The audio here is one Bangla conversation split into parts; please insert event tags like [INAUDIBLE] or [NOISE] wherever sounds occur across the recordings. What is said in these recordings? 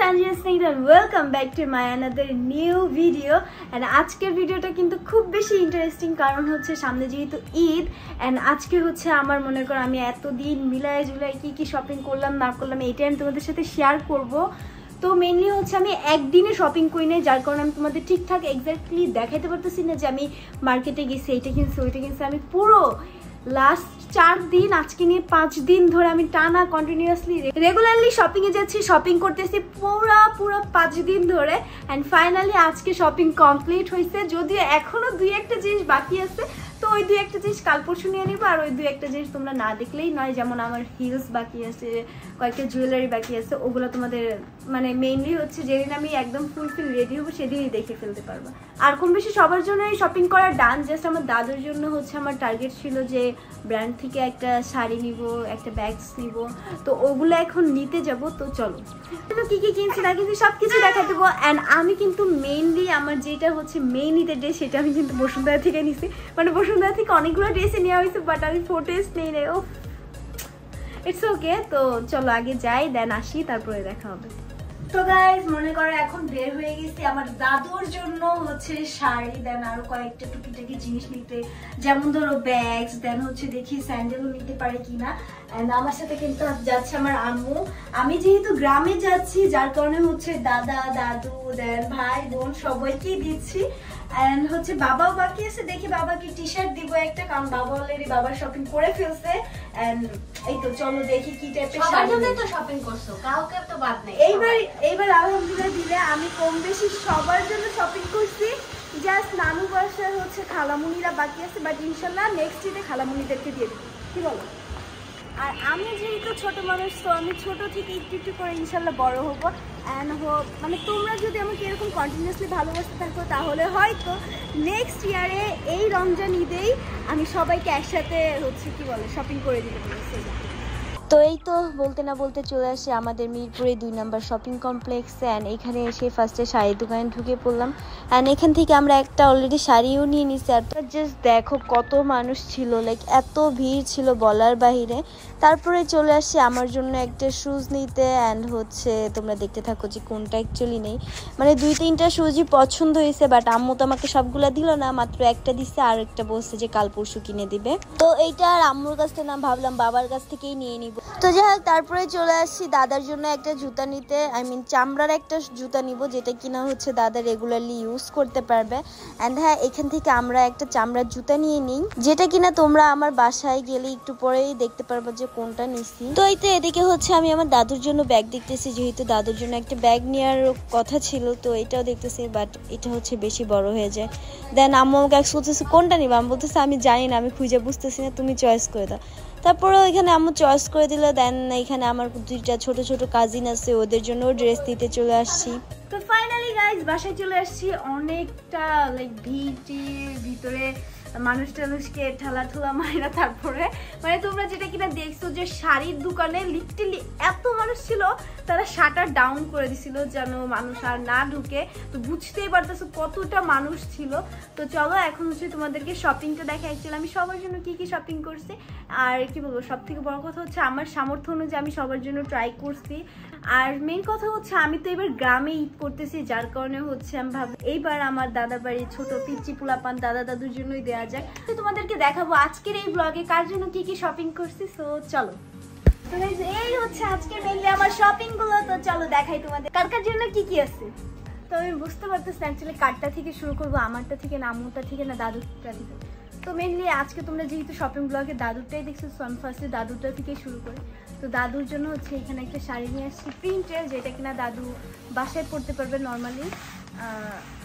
Singh and welcome back to my another new video. And আজকের ভিডিওটা কিন্তু খুব বেশি ইন্টারেস্টিং কারণ হচ্ছে সামনে যেহেতু ঈদ অ্যান্ড আজকে হচ্ছে আমার মনে করো আমি এতদিন মিলায় জুলাই কী কী শপিং করলাম, না করলাম এইটাই আমি তোমাদের সাথে শেয়ার করব। তো মেনলি হচ্ছে আমি একদিনে শপিং করি নাই, যার কারণে আমি তোমাদের ঠিকঠাক এক্স্যাক্টলি দেখাইতে পারতেছি না যে আমি মার্কেটে গেছি, এইটা কিনছি, ওইটা কিনছি। আমি পুরো লাস্ট চার দিন, আজকে নিয়ে পাঁচ দিন ধরে আমি টানা কন্টিনিউয়াসলি রেগুলারলি শপিং এ যাচ্ছি শপিং করতেছি পুরা, পুরো পাঁচ দিন ধরে। অ্যান্ড ফাইনালি আজকে শপিং কমপ্লিট হয়েছে যদিও এখনও দুই একটা জিনিস বাকি আছে, তো ওই দুই একটা জিনিস কাল পরশু নিয়ে নিবো, আর ওই দুই একটা জিনিস তোমরা না দেখলেই নয়। যেমন আমার হিলস বাকি আছে, কয়েকটা জুয়েলারি বাকি আছে, ওগুলো তোমাদের মানে মেইনলি হচ্ছে যেদিন আমি একদম ফুলফিল রেডি হব, সেদিনই দেখে ফেলতে পারব। আর কম বেশি সবার জন্যই শপিং করা ডান জাস্ট আমার দাদুর জন্য হচ্ছে আমার টার্গেট ছিল যে ব্র্যান্ড থেকে একটা শাড়ি নিব, একটা ব্যাগস নিব। তো ওগুলো এখন নিতে যাব, তো চলো। তো কি কি কিনছি না কিনছি সব কিছু দেখা দেবো। অ্যান্ড আমি কিন্তু মেইনলি আমার যেটা হচ্ছে মেইন ঈদের ড্রেস সেটা আমি কিন্তু বসুন্ধরা থেকে নিছি। মানে বসুন্ধরা থেকে অনেকগুলো ড্রেসে নেওয়া হয়েছে বাট আমি ফোটেজ নেই নেই ও ইটস ওকে তো চলো আগে যাই দেন আসি, তারপরে দেখা হবে। তো গাইজ মনে করো এখন বের হয়ে গেছি আমার দাদুর জন্য হচ্ছে শাড়ি দেন আরও কয়েকটা টুকিটাকি জিনিস নিতে। যেমন ধরো ব্যাগস দেন হচ্ছে দেখি স্যান্ডেলও নিতে পারে কিনা। আমার সাথে কিন্তু যাচ্ছে আমার আম্মু। আমি যেহেতু গ্রামে যাচ্ছি, যার কারণে হচ্ছে দাদা, দাদু দেন ভাই, বোন সবাইকেই দিচ্ছি। এন্ড হচ্ছে বাবাও বাকি আছে দেখি বাবাকে টি শার্ট দিব একটা কারণ বাবা অলরেডি বাবার শপিং করে ফেলছে। এন্ড এই তো চলো দেখি কি টাইপের সবার জন্যই তো শপিং করছ কাউকে তো বাদ নেই এইবার এইবার আলহামদুলিল্লাহ দিলে আমি কম বেশি সবার জন্য শপিং করছি। জাস্ট নানু বাসায় হচ্ছে খালামুনিরা বাকি আছে বাট ইনশাল্লাহ নেক্সট ঈদে খালামুনিদেরকে দিয়ে দেবো। কি বলো? আর আমি যেহেতু ছোট মানুষ তো আমি ছোট থেকে একটু একটু করে ইনশাল্লাহ বড় হব। অ্যান্ড হোপ মানে তোমরা যদি আমাকে এরকম কন্টিনিউসলি ভালোবাসতে থাকো, তাহলে হয়তো নেক্সট ইয়ারে এই রমজান ঈদেই আমি সবাইকে একসাথে হচ্ছে কি বলে শপিং করে দিতে পেরেছি তো এই তো বলতে না বলতে চলে আসে আমাদের মিরপুরে দুই নাম্বার শপিং কমপ্লেক্স অ্যান্ড এখানে এসে ফার্স্টে শাড়ির দোকানে ঢুকে পড়লাম। অ্যান্ড এখান থেকে আমরা একটা অলরেডি শাড়িও নিয়ে নিছি। আর জাস্ট দেখো কত মানুষ ছিল লাইক এত ভিড় ছিল বলার বাহিরে। তারপরে চলে আসছি আমার জন্য একটা শুজ নিতে অ্যান্ড হচ্ছে তোমরা দেখতে থাকো যে কোনটা অ্যাকচুয়ালি নেই। মানে দুই তিনটা শুজই পছন্দ হয়েছে বাট আম্মু তো আমাকে সবগুলা দিল না, মাত্র একটা দিচ্ছে আর একটা বলছে যে কাল পরশু কিনে দিবে। তো এইটা আর আম্মুর কাছ থেকে না ভাবলাম, বাবার কাছ থেকেই নিয়ে নিব। তো যাই হোক, তারপরে চলে আসছি দাদার জন্য একটা জুতা নিতে। আই মিন চামড়ার একটা জুতা নিব, যেটা কিনা হচ্ছে দাদা রেগুলারলি ইউজ করতে পারবে। অ্যান্ড হ্যাঁ এখান থেকে আমরা একটা চামড়ার জুতা নিয়ে নিই, যেটা কিনা তোমরা আমার বাসায় গেলে একটু পরেই দেখতে পারব যে কোনটা নিছি। তো এই তো এদিকে হচ্ছে আমি আমার দাদুর জন্য ব্যাগ দেখতেছি, যেহেতু দাদুর জন্য একটা ব্যাগ নেওয়ার কথা ছিল, তো এটাও দেখতেছি বাট এটা হচ্ছে বেশি বড় হয়ে যায়। দেন আম্মু আমাকে এক কোনটা নিবা? আমি বলতেছে, আমি জানি না, আমি খুঁজে বুঝতেছি না, তুমি চয়েস করে দাও। তারপরে এখানে আম্মু চয়েস করে দিল দেন এখানে আমার দুইটা ছোট ছোট কাজিন আছে, ওদের জন্য ড্রেস দিতে চলে আসছি। তো ফাইনালি গাইজ বাসায় চলে আসছি। অনেকটা লাইক ভিটির ভিতরে মানুষ টানুষকে ঠেলা ঠোলা মাইরা তারপরে মানে তোমরা যেটা কিনা দেখছ যে শাড়ির দোকানে লিটারলি এত মানুষ ছিল, তারা শাটার ডাউন করে দিছিল যেন মানুষ আর না ঢুকে। তো বুঝতেই পারতেছো কতটা মানুষ ছিল। তো চলো, এখন হচ্ছে তোমাদেরকে শপিংটা দেখা অ্যাকচুয়ালি আমি সবার জন্য কি কি শপিং করছি। আর কি বলব সব থেকে বড় কথা হচ্ছে আমার সামর্থ্য অনুযায়ী আমি সবার জন্য ট্রাই করছি। আর মেন কথা হচ্ছে, আমি তো এবার গ্রামে ঈদ করতেছি, যার কারণে হচ্ছে আমি ভাব এইবার আমার দাদা বাড়ি ছোট পিচি পোলাপান দাদা দাদুর জন্যই দেওয়া যায় তো তোমাদেরকে দেখাবো আজকের এই ব্লগে কার জন্য কি কি শপিং করছি সো চলো। তো এই হচ্ছে আজকের মেনলি আমার শপিংগুলো, তো চলো দেখাই তোমাদের, কার কার জন্য কি কি আছে? তো আমি বুঝতে পারতেছি অ্যাকচুয়ালি কারটা থেকে শুরু করব, আমারটা থেকে না আম্মুরটা থেকে না দাদুরটা থেকে। তো মেনলি আজকে তোমরা যেহেতু শপিং ব্লগে দাদুরটাই দেখছ সো আমি ফার্স্টে দাদুরটা থেকে শুরু করি। তো দাদুর জন্য হচ্ছে এখানে একটা শাড়ি নিয়ে আসছি প্রিন্টের যেটা কিনা দাদু বাসায় পরতে পারবে নর্মালি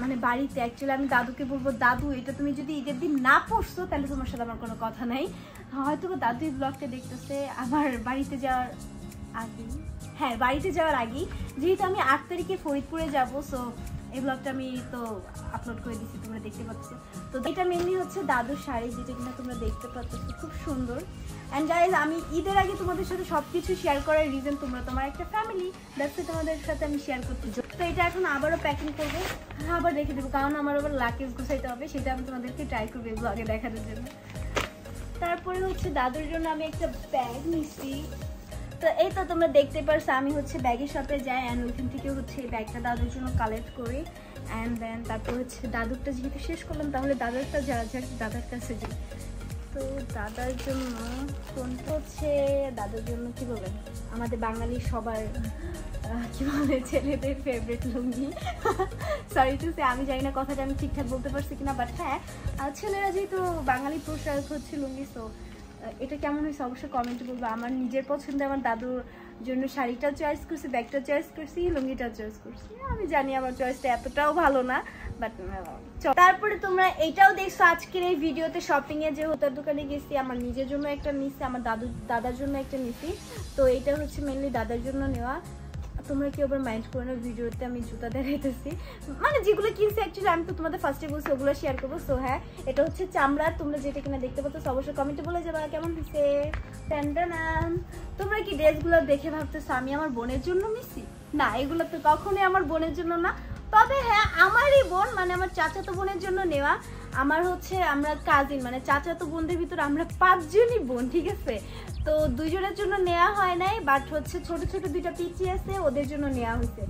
মানে বাড়িতে অ্যাকচুয়ালি আমি দাদুকে বলব, দাদু, এটা তুমি যদি ঈদের দিন না পড়ছো তাহলে তোমার সাথে আমার কোনো কথা নাই। হয়তো দাদু এই ব্লগটা দেখতেছে আমার বাড়িতে যাওয়ার আগে হ্যাঁ বাড়িতে যাওয়ার আগেই। যেহেতু আমি আট তারিখে ফরিদপুরে যাব সো এই ব্লগটা আমি তো আপলোড করে দিচ্ছি তোমরা দেখতে পাচ্ছ। তো এটা মেনলি হচ্ছে দাদুর শাড়ি, যেটা কিনা তোমরা দেখতে পাচ্ছ, খুব সুন্দর। অ্যান্ড গাইজ আমি ঈদের আগে তোমাদের সাথে সব কিছু শেয়ার করার রিজন তোমরা তোমার একটা ফ্যামিলি দ্যাটস তোমাদের সাথে আমি শেয়ার করতে। তো এটা এখন আবারও প্যাকিং করব। আবার রেখে দেবো, কারণ আমার আবার লাকেজ গুছাইতে হবে, সেটা আমি তোমাদেরকে ট্রাই করব এই ব্লগে দেখানোর জন্য। তারপরে হচ্ছে দাদুর জন্য আমি একটা ব্যাগ নিচ্ছি তো এই তো তোমরা দেখতে পারছ, আমি হচ্ছে ব্যাগের শপে যাই অ্যান্ড ওইখান থেকে হচ্ছে এই ব্যাগটা দাদুর জন্য কালেক্ট করি। অ্যান্ড দেন তারপর হচ্ছে দাদুরটা যেহেতু শেষ করলাম, তাহলে দাদারটা যারা যাক, দাদার কাছে যাই। তো দাদার জন্য কোনটা হচ্ছে, দাদার জন্য কী বলেন? আমাদের বাঙালি সবার কী বলে, ছেলেদের favourite lungi. Sorry to say আমি জানি না কথাটা আমি ঠিকঠাক বলতে পারছি কিনা বাট হ্যাঁ ছেলেরা যেহেতু বাঙালি পোশাক হচ্ছে লুঙ্গি সো এটা কেমন হয়েছে? অবশ্যই কমেন্টে বলব। আমার নিজের পছন্দে আমার দাদুর জন্য শাড়িটা চয়েস করছি ব্যাগটা চয়েস করছি লুঙ্গিটা চয়েস করছি। আমি জানি আমার চয়েসটা এতটাও ভালো না বাট তারপরে তোমরা এটাও দেখছ আজকের এই ভিডিওতে শপিংয়ে যে হোতার দোকানে গেছি, আমার নিজের জন্য একটা নিছি, আমার দাদু দাদার জন্য একটা নিছি। তো এটা হচ্ছে মেনলি দাদার জন্য নেওয়া। তোমরা কি ওভার মাইন্ড করো না? ভিডিওতে আমি জুতা দেখাইতেছি। মানে যেগুলো কিনছি অ্যাকচুয়ালি আমি তো তোমাদের ফার্স্টে বলছি, ওগুলো শেয়ার করব। সো হ্যাঁ এটা হচ্ছে চামড়া। তোমরা যেটা কিনা দেখতে পাচ্ছ, অবশ্যই কমেন্টে বলে যাবা, কেমন হয়েছে তোমরা কি ড্রেসগুলো দেখে ভাবতেছো, আমি আমার বোনের জন্য নিচ্ছি না, এগুলো তো কখনোই আমার বোনের জন্য না। তবে হ্যাঁ আমারই বোন মানে আমার চাচাতো বোনের জন্য নেওয়া। আমার হচ্ছে আমরা কাজিন মানে চাচাতো বোনদের ভিতর আমরা পাঁচজনই বোন, ঠিক আছে? তো দুইজনের জন্য নেওয়া হয় নাই বাট হচ্ছে ছোট ছোট দুইটা পিচি আছে, ওদের জন্য নেওয়া হয়েছে।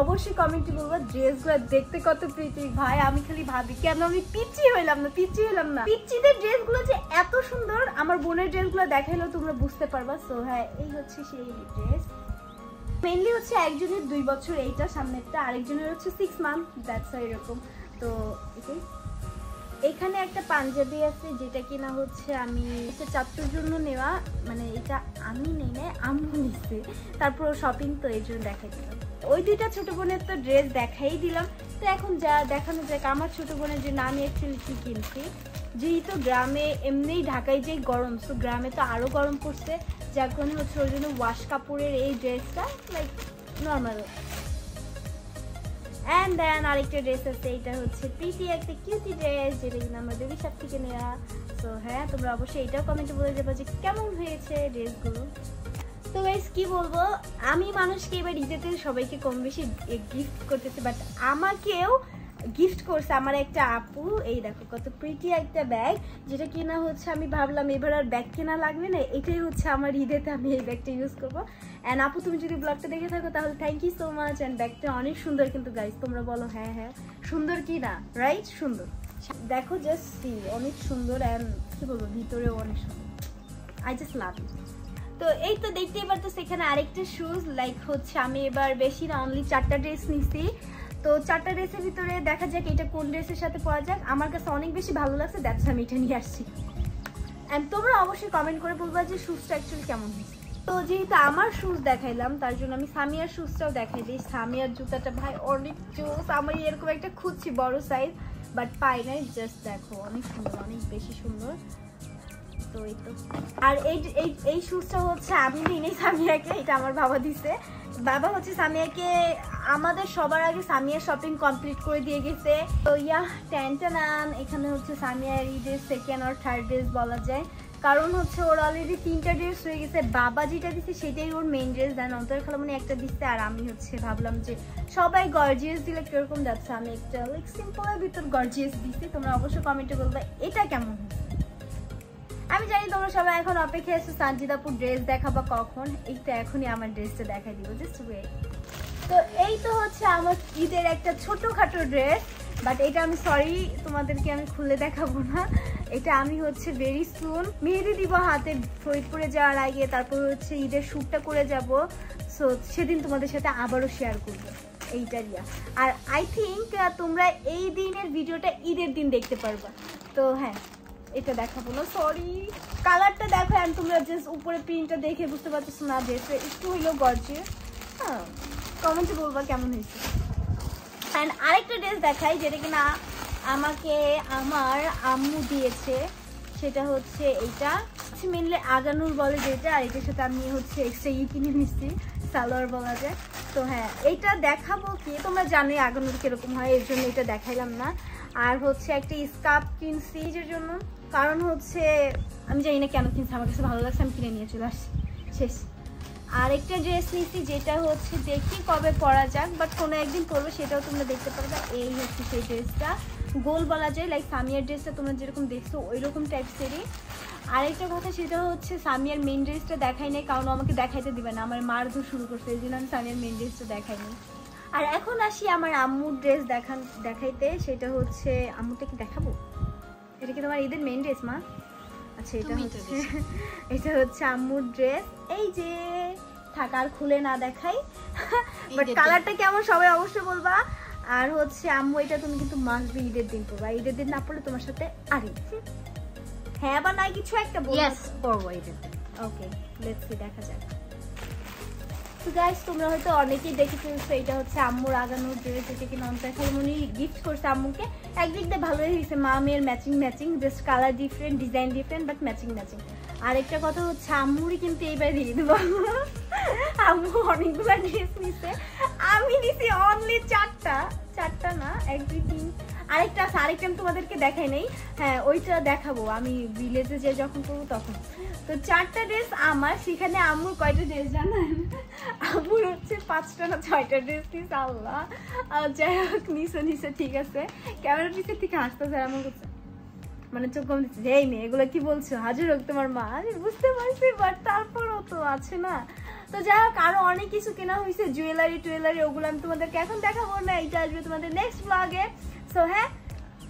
অবশ্যই কমেন্টে বলব ড্রেসগুলো দেখতে কত প্রীতি ভাই, আমি খালি ভাবি, কেন আমি পিচি হইলাম না, পিচি হইলাম না? পিচিদের ড্রেসগুলো যে এত সুন্দর, আমার বোনের ড্রেসগুলো দেখাইলেও তোমরা বুঝতে পারবা। সো হ্যাঁ এই হচ্ছে সেই ড্রেস মেনলি হচ্ছে একজনের দুই বছর এইটা, সামনেরটা, আরেকজনের হচ্ছে সিক্স মান্থ এরকম। তো এটাই। এখানে একটা পাঞ্জাবি আছে, যেটা কিনা হচ্ছে আমি চারটোর জন্য নেওয়া মানে এটা আমি নেই নাই আম্মু নিচ্ছে তারপর শপিং তো এই জন্য দেখাই দিলাম। ওই দুইটা ছোট বোনের তো ড্রেস দেখাই দিলাম। তো এখন যা দেখানো যাক, আমার ছোট বোনের জন্য আমি অ্যাকচুয়ালি কি কিনছি যেহেতু গ্রামে, এমনিই ঢাকায় যেই গরম সো গ্রামে তো আরও গরম পড়ছে। যার কারণে হচ্ছে ওর জন্য ওয়াশ কাপড়ের এই ড্রেসটা লাইক নর্মাল অ্যান্ড দেন আরেকটা ড্রেস আছে, এটা হচ্ছে প্রীতি একটা কিউটি ড্রেস যেটা কিনা আমার বেবি শপ থেকে নেওয়া তো হ্যাঁ তোমরা অবশ্যই এটাও কমেন্টে বলে দেবো যে কেমন হয়েছে ড্রেসগুলো তো গাইস কি বলব? আমি মানুষকে এবার ঈদেতে সবাইকে কম বেশি গিফট করতেছি বাট আমাকেও গিফট করছে আমার একটা আপু। এই দেখো, কত প্রিটি একটা ব্যাগ যেটা কিনা হচ্ছে আমি ভাবলাম, এবার আর ব্যাগ কেনা লাগবে না, এটাই হচ্ছে আমার ঈদেতে আমি এই ব্যাগটা ইউজ করব। অ্যান্ড আপু, তুমি যদি ব্লগটা দেখে থাকো, তাহলে thank you so much and ব্যাগটা অনেক সুন্দর কিন্তু গাইস তোমরা বলো হ্যাঁ হ্যাঁ সুন্দর কি না? রাইট সুন্দর। দেখো জাস্ট সি অনেক সুন্দর অ্যান্ড কি বলব, ভিতরেও অনেক সুন্দর। আই জাস্ট লাভ তো এই তো দেখতেই পারতো সেখানে আরেকটা শুজ লাইক হচ্ছে আমি এবার বেশি না অনলি চারটা ড্রেস নিছি। তো চারটা ড্রেসের ভিতরে দেখা যাক এটা কোন ড্রেসের সাথে পরা যাক আমার কাছে অনেক বেশি ভালো লাগছে দ্যাটস আমি এটা নিয়ে আসছি। অ্যান্ড তোমরা অবশ্যই কমেন্ট করে বলবা যে শুজটা অ্যাকচুয়ালি কেমন হয়েছে। তো যেহেতু আমার শুজ দেখাইলাম, তার জন্য আমি সামিয়ার শুজটাও দেখাই দিই। সামিয়ার জুতাটা ভাই অনেক জোস আমার এরকম একটা খুঁজছি বড় সাইজ বাট পাই নাই জাস্ট দেখো, অনেক সুন্দর, অনেক বেশি সুন্দর। এই এই এই হচ্ছে আমি সামিয়াকে, এটা আমার বাবা দিছে। বাবা হচ্ছে সামিয়াকে আমাদের সবার আগে সামিয়া শপিং কমপ্লিট করে দিয়ে গেছে। তো ইয়া এখানে হচ্ছে সামিয়ার সেকেন্ড আর থার্ড ড্রেস বলা যায়। কারণ হচ্ছে ওর অলরেডি তিনটা ড্রেস হয়ে গেছে। বাবা যেটা দিচ্ছে সেটাই ওর মেইন ড্রেস দেন অন্তর খালামনি একটা দিচ্ছে আর আমি হচ্ছে ভাবলাম যে সবাই গর্জিয়াস দিলে কীরকম যাচ্ছে? আমি একটা লাইক সিম্পলের ভিতর গর্জিয়াস দিচ্ছি তোমরা অবশ্যই কমেন্টে বলবে, এটা কেমন আমি জানি তোমরা সবাই এখন অপেক্ষা আছো সানজিদাপুর ড্রেস দেখাবা কখন? এইটা এখনই আমার ড্রেসটা দেখাই দিব জাস্ট তো এই তো হচ্ছে আমার ঈদের একটা ছোটখাটো ড্রেস বাট এটা আমি সরি তোমাদেরকে আমি খুলে দেখাবো না। এটা আমি হচ্ছে ভেরি সুন মেহেদি দিব হাতে ফরিদপুরে যাওয়ার আগে, তারপর হচ্ছে ঈদের শ্যুটটা করে যাব। সো সেদিন তোমাদের সাথে আবারও শেয়ার করব। এইটা রিয়া আর আই থিঙ্ক তোমরা এই দিনের ভিডিওটা ঈদের দিন দেখতে পারবা। তো হ্যাঁ। এটা দেখাবো না সরি কালারটা দেখো, and তোমরা জাস্ট উপরে প্রিন্টটা দেখে বুঝতে পারতেছো না ড্রেসে একটু হইলেও গর্জিয়ে হ্যাঁ কমেন্টে বলবা কেমন হয়েছে। অ্যান্ড আরেকটা ড্রেস দেখাই, যেটা কিনা আমাকে আমার আম্মু দিয়েছে, সেটা হচ্ছে এইটা। মেনলি আগানুর বলে যেটা, আর এটার সাথে আমি হচ্ছে এক্সট্রা ই কিনে নিচ্ছি সালোয়ার বলা যায়। তো হ্যাঁ এইটা দেখাবো কি, তোমরা জানো আগানুর কীরকম হয়, এর জন্য এটা দেখাইলাম না। আর হচ্ছে একটা স্কার্ফ কিনছি যে জন্য। কারণ হচ্ছে, আমি জানি না কেন কিনছি, আমার কাছে ভালো লাগছে, আমি কিনে নিয়ে চলে আসছি। শেষ। আরেকটা ড্রেস নিয়েছি যেটা হচ্ছে দেখি কবে পরা যাক বাট কোনো একদিন পরবো, সেটাও তোমরা দেখতে পারবে। এই হচ্ছে সেই ড্রেসটা গোল বলা যায় লাইক সামিয়ার ড্রেসটা তোমরা যেরকম দেখছ ওই রকম টাইপসেরই আরেকটা কথা, সেটা হচ্ছে সামিয়ার মেন ড্রেসটা দেখাই নাই, কারণ আমাকে দেখাইতে দিবে না। আমার মারধর শুরু করছে, এই জন্য আমি সামিয়ার মেন ড্রেসটা দেখাই নাই। আর এখন আসি আমার আম্মুর ড্রেস দেখান, দেখাইতে, সেটা হচ্ছে, আম্মুটা কি দেখাবো? এটা কি তোমার ঈদের মেন ড্রেস মা? আচ্ছা এটা হচ্ছে [LAUGHS] এটা হচ্ছে আম্মুর ড্রেস এই যে থাকার খুলে না দেখাই। বাট কালারটা কেমন সবাই অবশ্যই বলবা। আর হচ্ছে আম্মু এটা তুমি কিন্তু মাসবে ঈদের দিন পরবা। ঈদের দিন না পড়লে তোমার সাথে আরে হ্যাঁ বা না কিছু একটা বলবা? ইয়েস পরবো এটা ওকে লেটস সি দেখা যাক। তো গাইস তোমরা হয়তো অনেকেই দেখে ফেলছো এটা হচ্ছে আম্মুর আগানোর ড্রেস এটা কিনা অন্তর খালমনি গিফট করছে আম্মুকে। একদিক দিয়ে ভালোই হয়েছে, মা, মেয়ের matching matching just colour different design different but matching matching আরেকটা কথা হচ্ছে, আম্মুরই কিন্তু এইবার দিয়ে দেবো। আম্মু অনেকগুলো ড্রেস নিছে। আমি নিছি অনলি চারটা চারটা না, এক আরেকটা আছে, আরেকটা আমি তোমাদেরকে দেখাই নাই। হ্যাঁ ওইটা দেখাবো, আমি ভিলেজে যে যখন করব তখন। তো চারটা ড্রেস আমার, সেখানে আম্মুর কয়টা ড্রেস জানেন? আম্মুর হচ্ছে পাঁচটা না ছয়টা ড্রেস নিস আল্লাহ। যাই হোক, নিচে নিচে, ঠিক আছে। ক্যামেরা পিছের থেকে হাসতে স্যার আমার করছে মানে চোখ কম দিচ্ছে এই মেয়ে, এগুলো কি বলছো? হাজির হোক তোমার মা। আমি বুঝতে পারছি বাট তারপরও তো আছে না। তো যাই হোক, আরও অনেক কিছু কেনা হয়েছে জুয়েলারি টুয়েলারি ওগুলো আমি তোমাদেরকে এখন দেখাবো না, এটা আসবে তোমাদের নেক্সট ব্লগে সো হ্যাঁ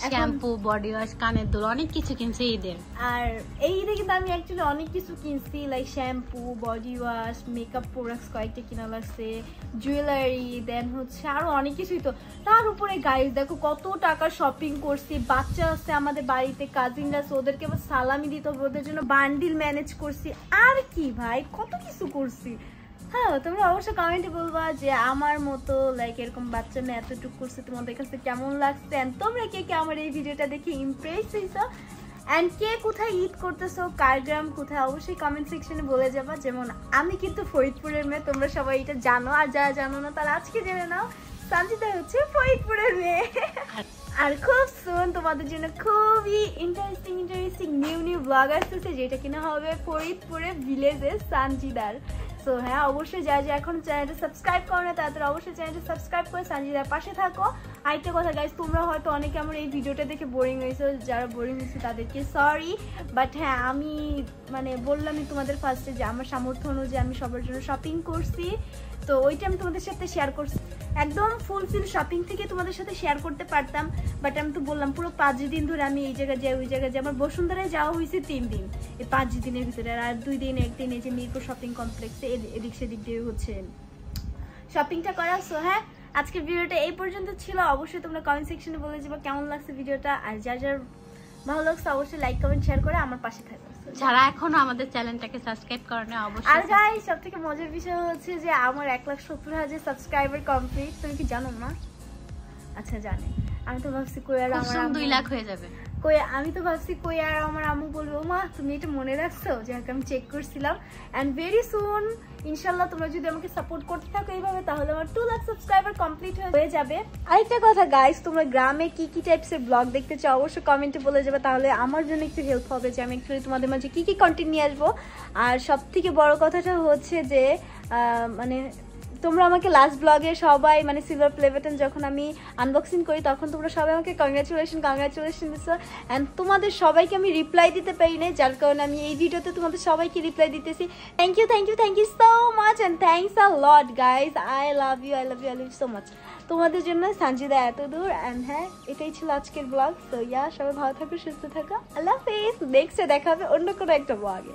শ্যাম্পু বডি ওয়াশ কানের দুল অনেক কিছু কিনছে ঈদের আর এই ঈদে কিন্তু আমি অ্যাকচুয়ালি অনেক কিছু কিনছি like shampoo body wash makeup products কয়েকটা কিনা লাগছে জুয়েলারি দেন হচ্ছে আরও অনেক কিছুই তো। তার উপরে গাইজ দেখো কত টাকা শপিং করছি বাচ্চা আছে আমাদের বাড়িতে কাজিনরা আছে ওদেরকে আবার সালামি দিতে ওদের জন্য বান্ডিল ম্যানেজ করছি। আর কি ভাই কত কিছু করছি। হ্যাঁ তোমরা অবশ্যই কমেন্টে বলবা যে আমার মতো লাইক এরকম বাচ্চা মেয়ে এতটুকু করছে, তোমাদের কাছে কেমন লাগছে? And তোমরা কে কে আমার এই ভিডিওটা দেখে ইমপ্রেস হয়েছো অ্যান্ড কে কোথায় ঈদ করতেছো? কার গ্রাম কোথায়? অবশ্যই কমেন্ট সেকশনে বলে যাবা। যেমন আমি কিন্তু ফরিদপুরের মেয়ে, তোমরা সবাই এটা জানো। আর যারা জানো না, তারা আজকে জেনে নাও সঞ্জিতা হচ্ছে ফরিদপুরের মেয়ে। আর খুব সুন তোমাদের জন্য খুবই interesting interesting new new blog আসতেছে যেটা কিনা হবে ফরিদপুরে ভিলেজে সানজিদার। সো হ্যাঁ অবশ্যই যারা যে এখন চ্যানেলটা সাবস্ক্রাইব করো না তাদের অবশ্যই চ্যানেলটা সাবস্ক্রাইব করে সানজিদার পাশে থাকো। আরেকটা কথা গাইজ তোমরা হয়তো অনেকে আমার এই ভিডিওটা দেখে বোরিং হয়েছে, যারা বোরিং হয়েছে তাদেরকে সরি বাট হ্যাঁ আমি মানে বললামই তোমাদের ফার্স্টে যে আমার সামর্থ্য অনুযায়ী আমি সবার জন্য শপিং করছি। তো ওইটা আমি তোমাদের সাথে শেয়ার করছি। একদম ফুলফিল শপিং থেকে তোমাদের সাথে শেয়ার করতে পারতাম বাট আমি তো বললাম, পুরো পাঁচ দিন ধরে আমি এই জায়গায় যাই, ওই জায়গায় যাই। আমার বসুন্ধরায় যাওয়া হয়েছে তিন দিন। এই পাঁচ দিনের ভিতরে। আর দুই দিন, একদিন এই যে মিরপুর শপিং কমপ্লেক্সে এদিক সেদিক দিয়ে হচ্ছে শপিংটা করা। সো হ্যাঁ আজকের ভিডিওটা এই পর্যন্ত ছিল। অবশ্যই তোমরা কমেন্ট সেকশনে বলে যাবে কেমন লাগছে ভিডিওটা। আর যার যার ভালো লাগছে, অবশ্যই লাইক কমেন্ট শেয়ার করে আমার পাশে থাকবে যারা এখনও আমাদের চ্যানেলটাকে সাবস্ক্রাইব করেনি অবশ্যই আর অবশ্যই সবথেকে সব থেকে মজার বিষয় হচ্ছে যে আমার এক লাখ সত্তর হাজার সাবস্ক্রাইবার কমপ্লিট তুমি কি জানো না আচ্ছা জানে। আমি তো ভাবছি কোয়ার আমার soon দুই লাখ হয়ে যাবে। কই, আমি তো ভাবছি কই আর আমার আম্মু বলব মা তুমি এটা মনে রাখছো? যে আমি চেক করছিলাম। অ্যান্ড ভেরি সুন ইনশাল্লাহ তোমরা যদি আমাকে সাপোর্ট করতে থাকো এইভাবে, তাহলে আমার টু লাখ সাবস্ক্রাইবার কমপ্লিট হয়ে যাবে। আরেকটা কথা গাইস তোমরা গ্রামে কি কি টাইপসের ব্লগ দেখতে চাও, অবশ্যই কমেন্টে বলে যাবে। তাহলে আমার জন্য একটু হেল্প হবে যে আমি একটু তোমাদের মাঝে কি কি কন্টেন্ট নিয়ে আসব। আর সব থেকে বড় কথাটা হচ্ছে যে মানে তোমরা আমাকে লাস্ট ব্লগে সবাই মানে সিলভার প্লে বাটন যখন আমি আনবক্সিং করি, তখন তোমরা সবাই আমাকে কংগ্রাচুলেশন কংগ্রাচুলেশন দিছো। অ্যান্ড তোমাদের সবাইকে আমি রিপ্লাই দিতে পারি না যার কারণে আমি এই ভিডিওতে তোমাদের সবাইকে রিপ্লাই দিতেছি। Thank you thank you thank you so much and thanks a lot guys I love you I love you I love you so much তোমাদের জন্য সানজিদা এত দূর অ্যান্ড হ্যাঁ এটাই ছিল আজকের ব্লগ তো ইয়া সবাই ভালো থাকো, সুস্থ থাকো। আল্লাহ হাফিজ। নেক্সটে দেখা হবে অন্য কোনো একটা ব্লগে